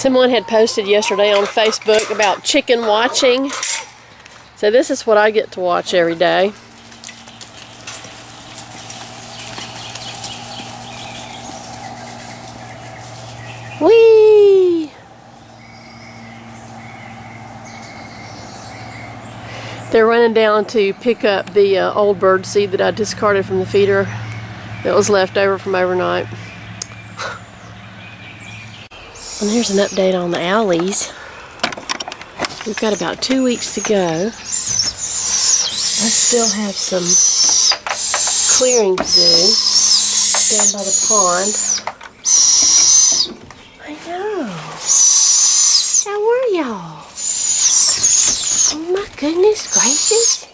Someone had posted yesterday on Facebook about chicken watching. So this is what I get to watch every day. Whee! They're running down to pick up the uh, old bird seed that I discarded from the feeder that was left over from overnight. And here's an update on the alleys. We've got about two weeks to go. I still have some clearing to do down by the pond. I know. How are y'all? Oh my goodness gracious.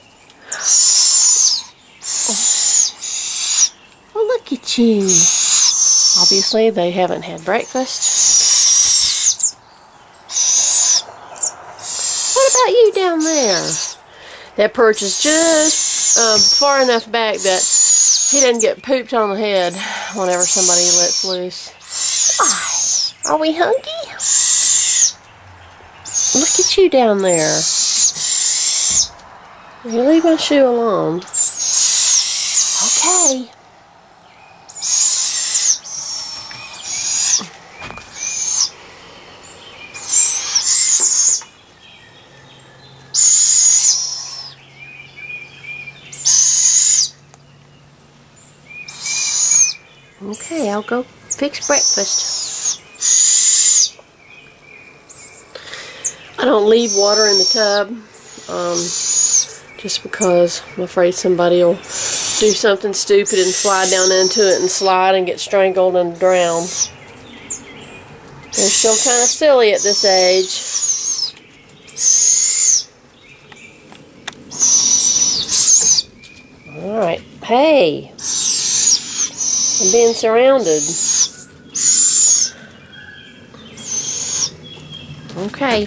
Oh, look at you. Obviously, they haven't had breakfast. What about you down there? That perch is just uh, far enough back that he doesn't get pooped on the head whenever somebody lets loose. Are we hungry? Look at you down there. You leave my shoe alone. Okay. Okay, I'll go fix breakfast. I don't leave water in the tub um, just because I'm afraid somebody will do something stupid and slide down into it and slide and get strangled and drown. They're still kind of silly at this age. Alright, hey! I'm being surrounded. Okay.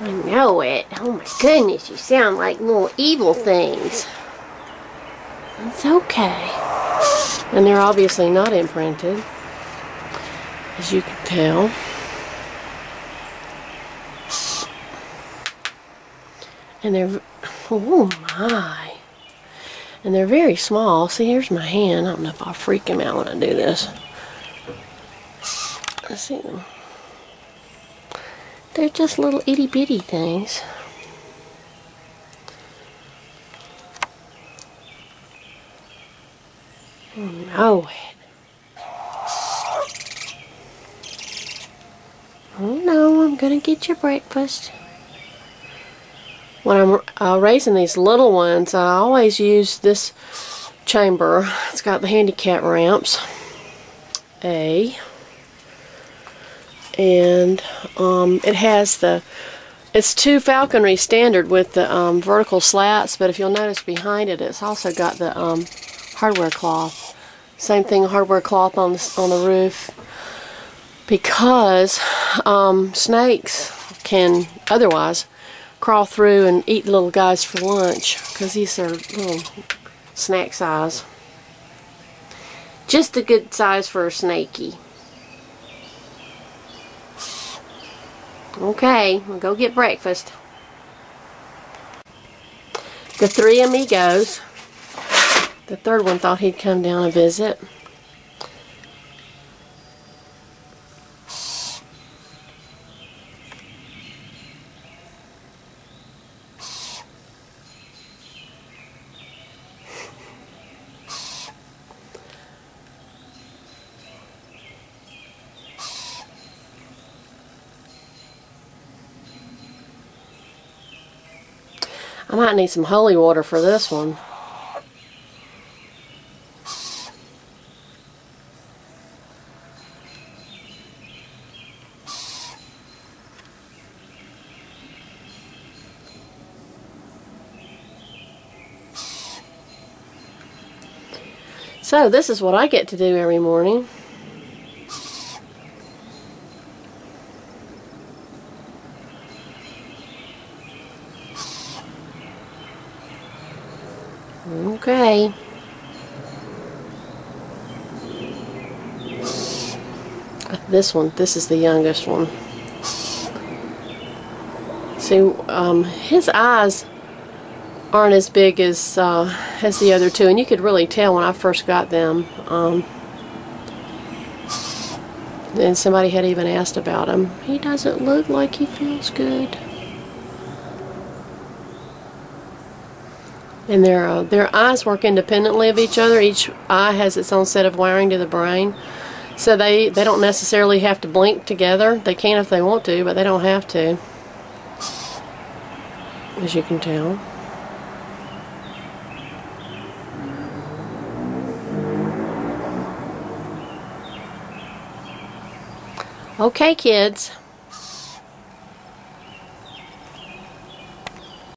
I know it. Oh my goodness, you sound like little evil things. It's okay. And they're obviously not imprinted, as you can tell. And they're, oh my. And they're very small. See, here's my hand. I don't know if I'll freak him out when I do this. Let's see them. They're just little itty bitty things. Oh, know it. Oh no, I'm gonna get your breakfast. When I'm uh, raising these little ones, I always use this chamber. It's got the handicap ramps. A. And um, it has the, it's two falconry standard with the um, vertical slats, but if you'll notice behind it, it's also got the um, hardware cloth. Same thing, hardware cloth on the, on the roof. Because um, snakes can otherwise crawl through and eat the little guys for lunch because these are little snack size. Just a good size for a snaky. Okay, we'll go get breakfast. The three amigos. The third one thought he'd come down and visit. I might need some holy water for this one. So this is what I get to do every morning. Okay. This one, this is the youngest one. See, um, his eyes aren't as big as uh, as the other two, and you could really tell when I first got them. Um, and somebody had even asked about him. He doesn't look like he feels good. And their uh, their eyes work independently of each other. Each eye has its own set of wiring to the brain. So they, they don't necessarily have to blink together. They can if they want to, but they don't have to. As you can tell. Okay, kids.